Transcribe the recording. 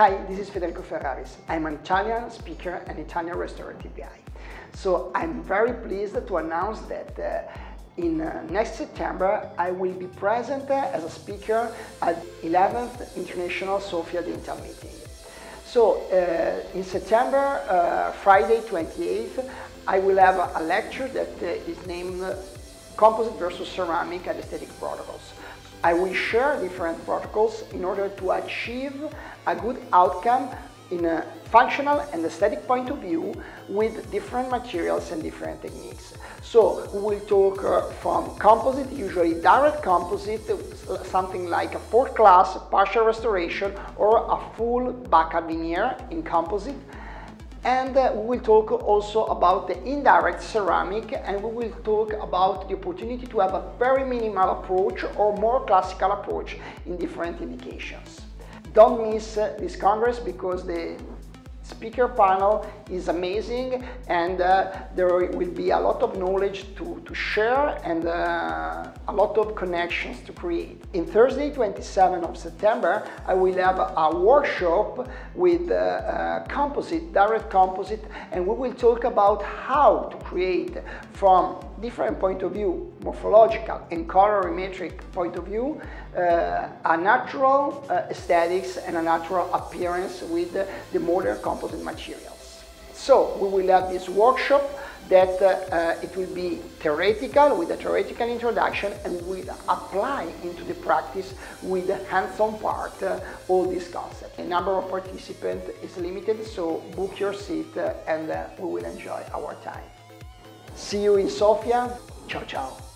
Hi, this is Federico Ferraris. I'm an Italian speaker and Italian restorative guy. So I'm very pleased to announce that uh, in uh, next September I will be present uh, as a speaker at 11th International Sofia Dental Meeting. So uh, in September, uh, Friday 28th, I will have a, lecture that uh, is named Composite versus Ceramic and Aesthetic Protocols. I will share different protocols in order to achieve a good outcome in a functional and aesthetic point of view with different materials and different techniques. So we will talk uh, from composite, usually direct composite, something like a fourth class partial restoration or a full buccal veneer in composite, and uh, we will talk also about the indirect ceramic and we will talk about the opportunity to have a very minimal approach or more classical approach in different indications. Don't miss uh, this congress because the speaker panel is amazing and uh, there will be a lot of knowledge to, to share and uh, a lot of connections to create. In Thursday 27 of September I will have a workshop with uh, uh, composite, direct composite and we will talk about how to create from different point of view, morphological and colorimetric point of view, uh, a natural uh, aesthetics and a natural appearance with the modern composite materials. So we will have this workshop that uh, uh, it will be theoretical with a theoretical introduction and will apply into the practice with hands-on part uh, all these concepts. The number of participants is limited so book your seat uh, and we will enjoy our time. See you in Sofia. Ciao ciao.